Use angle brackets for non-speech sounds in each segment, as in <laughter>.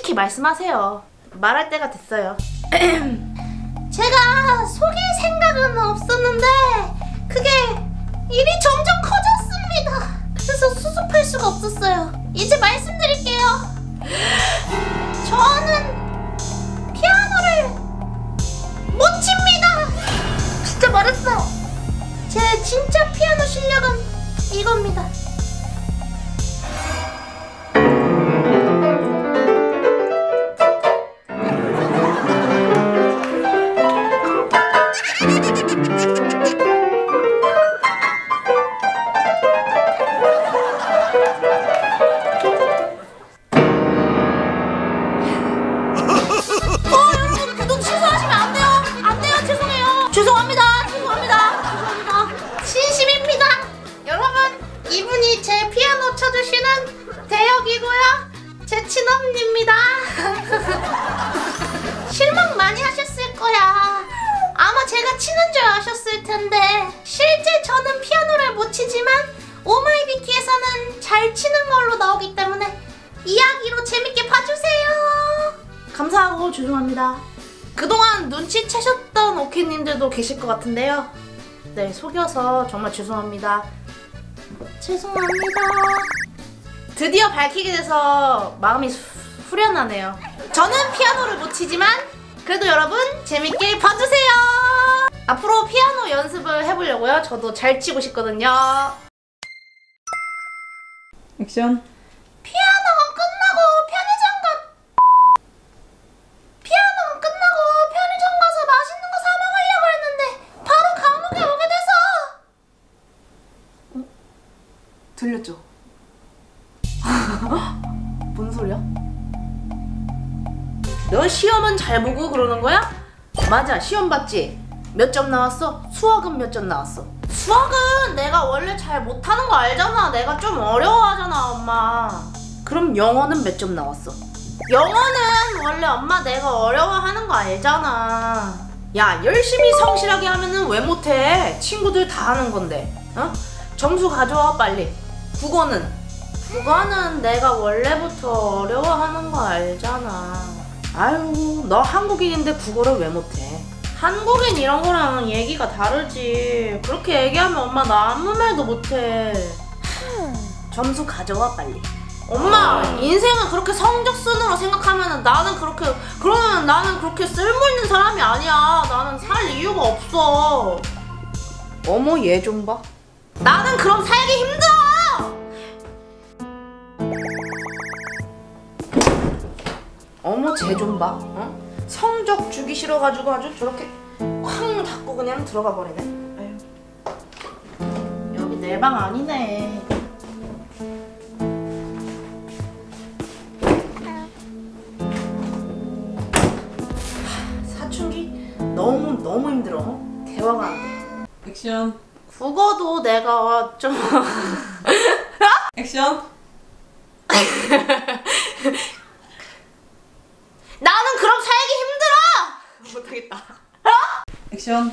솔직히 말씀하세요. 말할 때가 됐어요. <clears throat> 제가 속일 생각은 없었는데 그게 일이 점점 커졌습니다. 그래서 수습할 수가 없었어요. 이제 말씀드릴게요. <gasps> 저는 피아노를 못 칩니다. 진짜 말했어. 제 진짜 피아노 실력은 이겁니다. 친언니입니다. <laughs> 실망 많이 하셨을 거야. 아마 제가 치는 줄 아셨을 텐데 실제 저는 피아노를 못 치지만 오마이비키에서는 잘 치는 걸로 나오기 때문에 이야기로 재밌게 봐주세요. 감사하고 죄송합니다. 그동안 눈치채셨던 오케님들도 계실 것 같은데요. 네, 속여서 정말 죄송합니다. 죄송합니다. 드디어 밝히게 돼서 마음이 후- 후련하네요. 저는 피아노를 못 치지만 그래도 여러분 재밌게 봐주세요. 앞으로 피아노 연습을 해보려고요. 저도 잘 치고 싶거든요. 액션. 피아노가 끝나고 편의점 가 피아노가 끝나고 편의점 가서 맛있는 거 사 먹으려고 했는데 바로 감옥에 오게 돼서 들렸죠? <gasps> 뭔 소리야? 너 시험은 잘 보고 그러는 거야? 맞아 시험 봤지? 몇 점 나왔어? 수학은 몇 점 나왔어? 수학은 내가 원래 잘 못하는 거 알잖아 내가 좀 어려워하잖아 엄마 그럼 영어는 몇 점 나왔어? 영어는 원래 엄마 내가 어려워하는 거 알잖아 야 열심히 성실하게 하면은 왜 못해 친구들 다 하는 건데 어? 점수 가져와 빨리 국어는 국어는 내가 원래부터 어려워하는 거 알잖아. 아유, 너 한국인인데 국어를 왜 못해? 한국인 이런 거랑 얘기가 다르지. 그렇게 얘기하면 엄마 나 아무 말도 못해. 점수 가져와 빨리. 엄마 인생은 그렇게 성적 순으로 생각하면 나는 그렇게 그러면 나는 그렇게 쓸모 있는 사람이 아니야. 나는 살 이유가 없어. 어머 얘 좀 봐. 나는 그럼 살기 힘들어. 쟤좀 봐. 어? 성적 주기 싫어가지고 아주 저렇게 쾅 닫고 그냥 들어가 버리네. 아유. 여기 내 방 아니네. 하, 사춘기 너무 너무 힘들어. 어? 대화가 안 돼. 액션. 국어도 내가 좀 <laughs> 액션. <laughs> eks ju on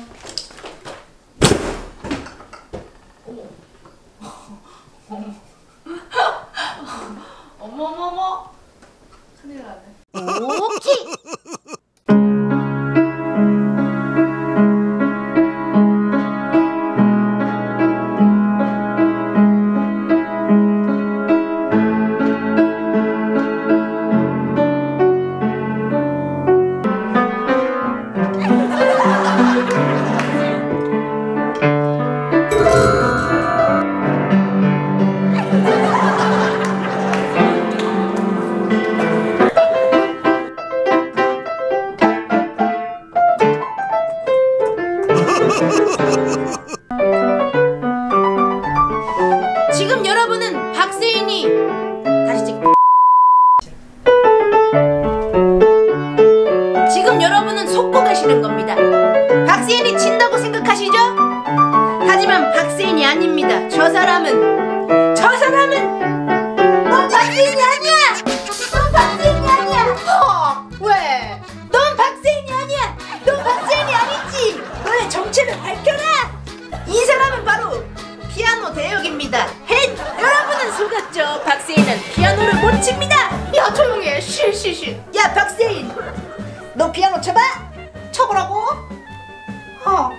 치는 겁니다. 박세인이 친다고 생각하시죠? 하지만 박세인이 아닙니다. 저 사람은 저 사람은 넌 박세인이 아니야. 넌 박세인이 아니야. 어, 왜? 넌 박세인이 아니야. 넌 박세인이 아니지. 너의 정체를 밝혀라. 이 사람은 바로 피아노 대역입니다. 헨 여러분은 속았죠. 박세인은 피아노를 못 칩니다. 야 조용해. 쉬쉬쉬. 야 박세인. 너 피아노 쳐봐. 쳐보라고? 어.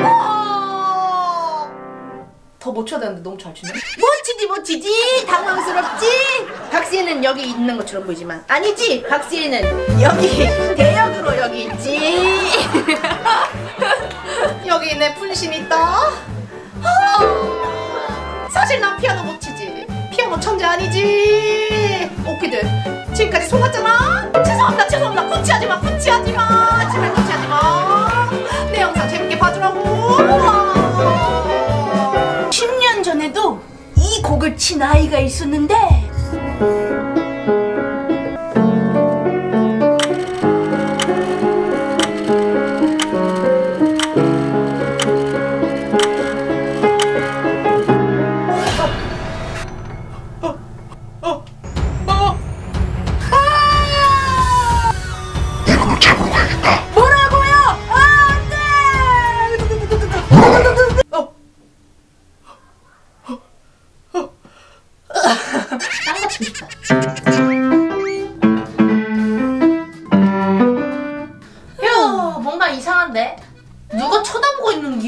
어. 더못 쳐야 되는데 너무 잘 치네. 못 치지 못 치지 당황스럽지. 박세인은 여기 있는 것처럼 보이지만 아니지. 박세인은 여기 대역으로 여기 있지. <laughs> 여기 내 분신 있다. 아, 사실 난 피아노 못 치지. 피아노 천재 아니지. 오키들 지금까지 속았잖아. 죄송합니다, 죄송합니다. 구치하지 마, 구치하지 마. 제발 구치하지 마. 내 영상 재밌게 봐주라고. 10년 전에도 이 곡을 친 아이가 있었는데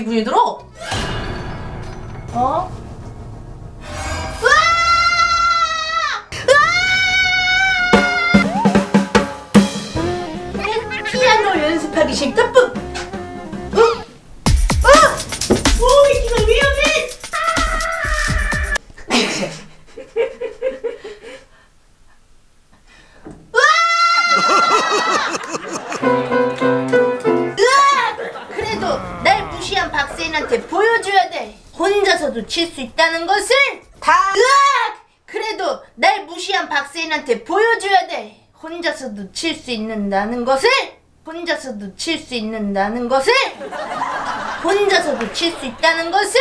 기분이 들어? 어? 것을 다. 으악! 그래도 날 무시한 박세인한테 보여줘야 돼. 혼자서도 칠 수 있는다는 것을. 혼자서도 칠 수 있는다는 것을. 혼자서도 칠 수 있다는 것을.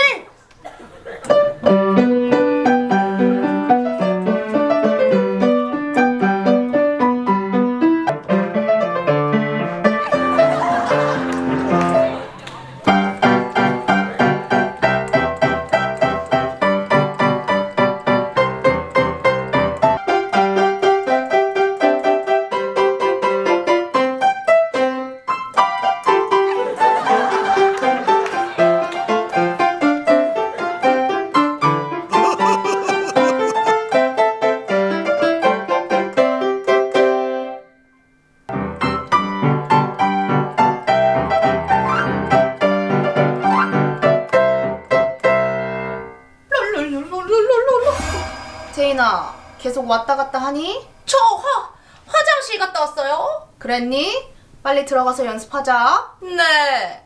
제인아, 계속 왔다 갔다 하니? 저 화, 화장실 갔다 왔어요. 그랬니? 빨리 들어가서 연습하자. 네.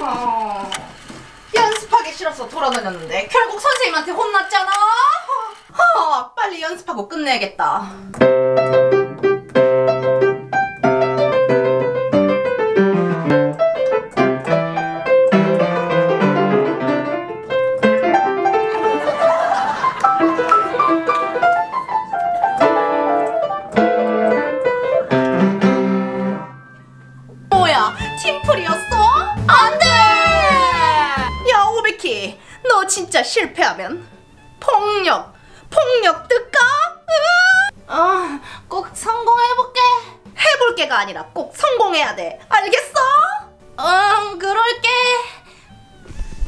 어, 연습하기 싫어서 돌아다녔는데 결국 선생님한테 혼났잖아. 어, 빨리 연습하고 끝내야겠다. 진짜 실패하면 폭력 폭력 뜰까? 어 꼭 성공해볼게 해볼게가 아니라 꼭 성공해야 돼 알겠어? 응 그럴게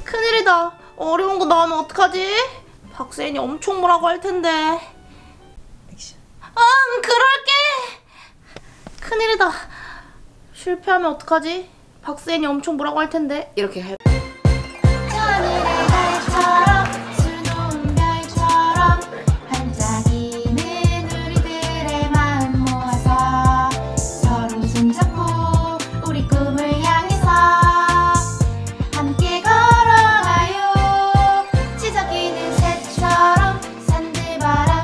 큰일이다 어려운 거 나오면 어떡하지? 박세인이 엄청 뭐라고 할 텐데. 응 그럴게 큰일이다 실패하면 어떡하지? 박세인이 엄청 뭐라고 할 텐데 이렇게 할